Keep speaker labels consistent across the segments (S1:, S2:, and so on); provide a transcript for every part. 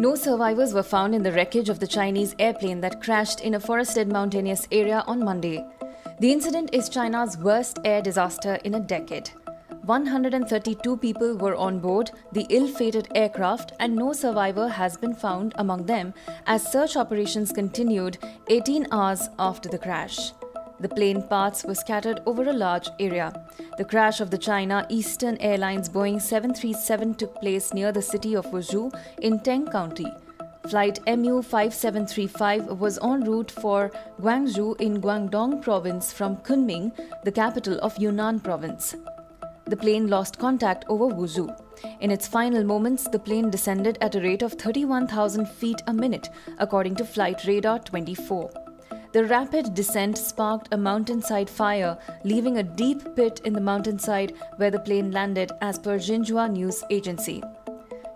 S1: No survivors were found in the wreckage of the Chinese airplane that crashed in a forested mountainous area on Monday. The incident is China's worst air disaster in a decade. 132 people were on board the ill fated aircraft, and no survivor has been found among them as search operations continued 18 hours after the crash. The plane parts were scattered over a large area. The crash of the China Eastern Airlines Boeing 737 took place near the city of Wuzhou in Teng County. Flight MU 5735 was en route for Guangzhou in Guangdong province from Kunming, the capital of Yunnan province. The plane lost contact over Wuzhou. In its final moments, the plane descended at a rate of 31,000 feet a minute, according to Flight Radar 24. The rapid descent sparked a mountainside fire, leaving a deep pit in the mountainside where the plane landed, as per Xinhua News Agency.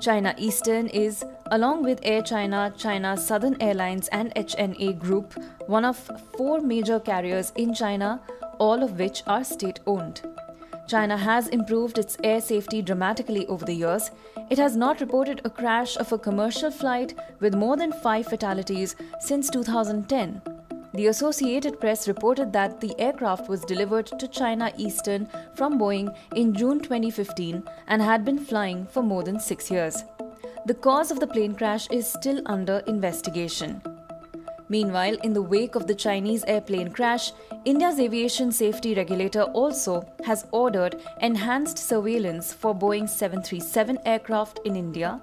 S1: China Eastern is, along with Air China, China Southern Airlines, and HNA Group, one of four major carriers in China, all of which are state owned. China has improved its air safety dramatically over the years. It has not reported a crash of a commercial flight with more than five fatalities since 2010. The Associated Press reported that the aircraft was delivered to China Eastern from Boeing in June 2015 and had been flying for more than six years. The cause of the plane crash is still under investigation. Meanwhile, in the wake of the Chinese airplane crash, India's aviation safety regulator also has ordered enhanced surveillance for Boeing 737 aircraft in India.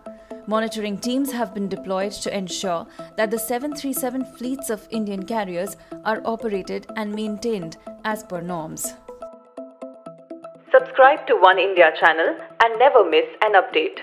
S1: Monitoring teams have been deployed to ensure that the 737 fleets of Indian carriers are operated and maintained as per norms.
S2: Subscribe to One India channel and never miss an update.